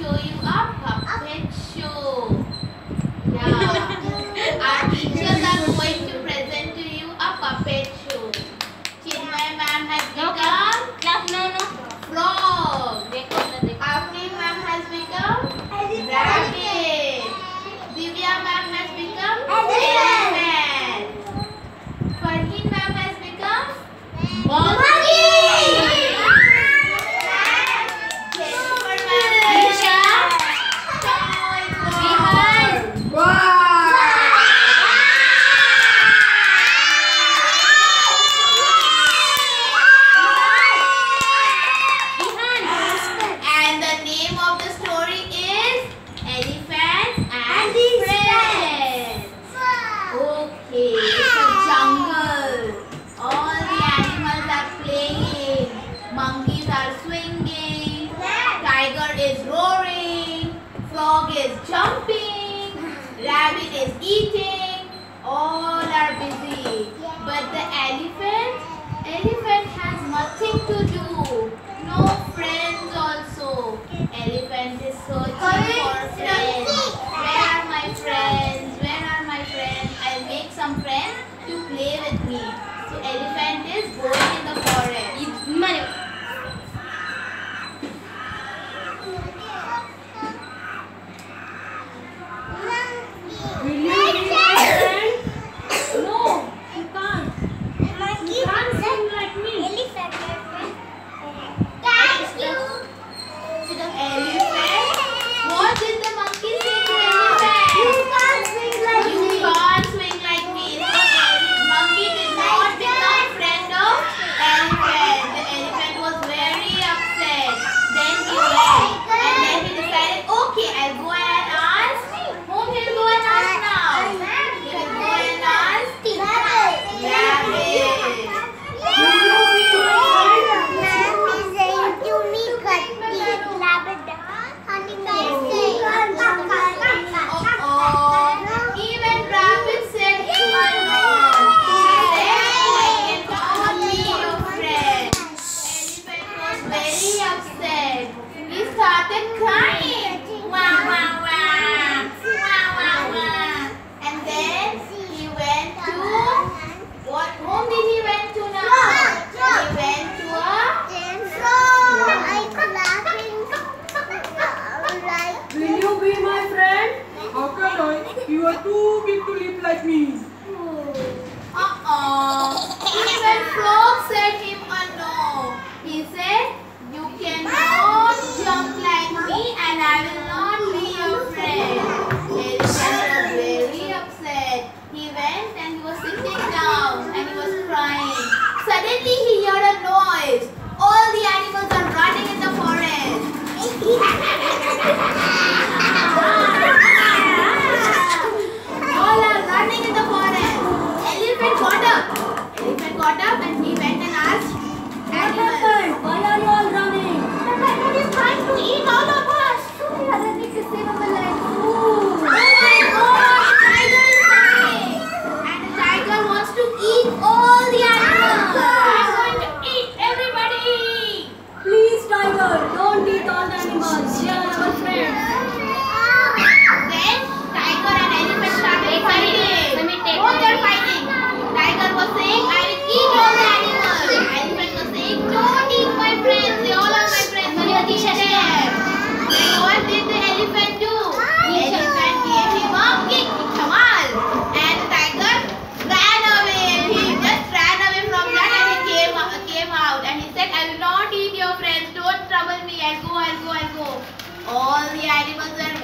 show is jumping. Rabbit is eating. All are busy. But the elephant, elephant has nothing to do. No friends also. Elephant is searching for friends. Where are my friends? Where are my friends? I'll make some friends to play with me. started crying. Wow, wow, wow. Wow, wow, wow. And then he went to, what home did he went to now? He went to a floor. Will you be my friend? How can I? You are too big to live like me. Uh-oh. Even Frog said he Suddenly he heard a noise. All the animals are running in the forest. the animals were